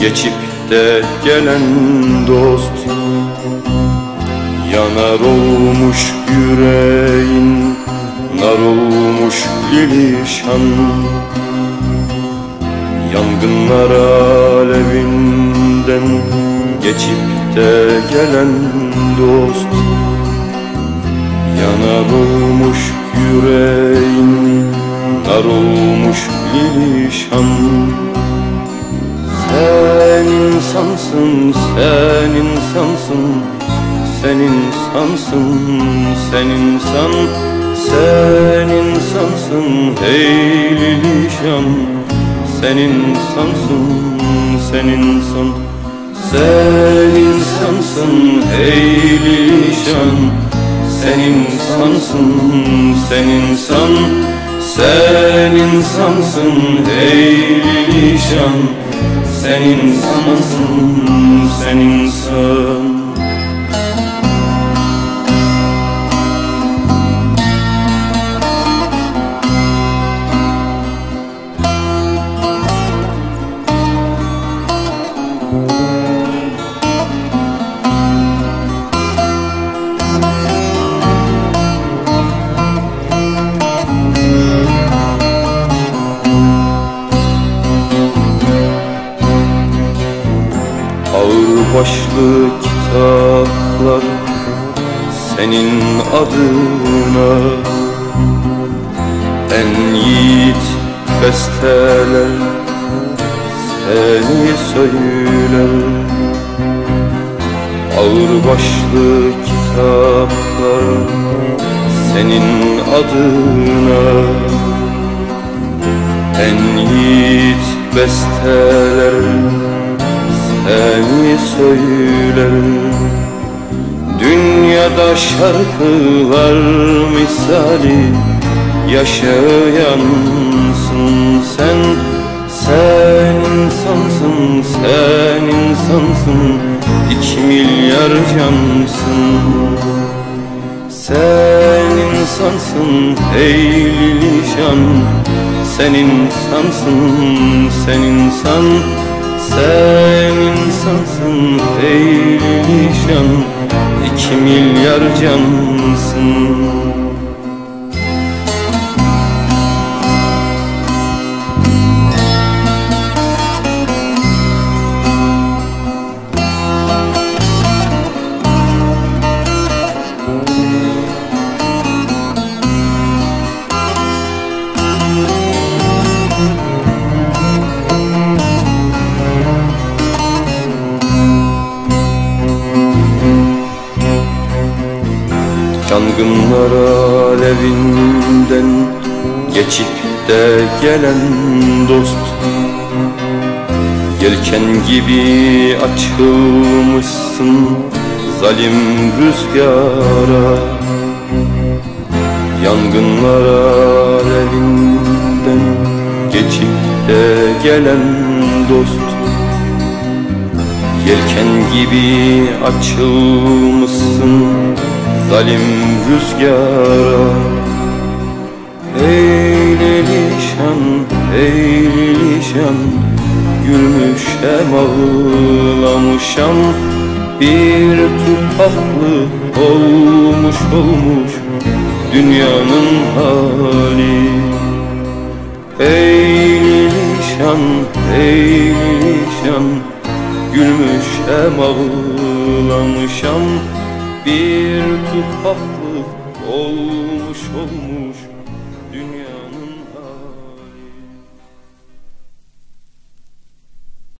Geçip de gelen dost Yanar olmuş yüreğin Nar olmuş ilişan. Yangınlar alevinden Geçip de gelen dost Yanar olmuş yüreğin Nar olmuş ilişan. Sen insansın, sen insansın Sen insansın, sen insan Sen insansın. Hey lilişan Sen insansın, sen insan Sen insansın. Hey lilişan Sen insansın, sen insan Sen insansın. Hey lilişan Sen insansın, sen insan Ağır başlı kitaplar senin adına. En yiğit besteler seni söyler. Ağır başlı kitaplar senin adına. En yiğit besteler seni söyler Dünyada şarkılar misali yaşayansın sen Sen insansın, sen insansın İki milyar cansın. Sen insansın ey lilişan Sen insansın, sen insan Sen insansın ey lilişan İki milyar cansın Yangınlar alevinden geçip de gelen dost. Yelken gibi açılmışsın zalim rüzgara. Yangınlar alevinden geçip de gelen dost. Yelken gibi açılmışsın zalim rüzgara Ey lilişan, ey lilişan Gülmüşem ağlamışam. Bir tufaklı olmuş olmuş Dünyanın hali. Ey lilişan, ey lilişan Gülmüşem ağlamışam bir tuhaflık olmuş olmuş dünya.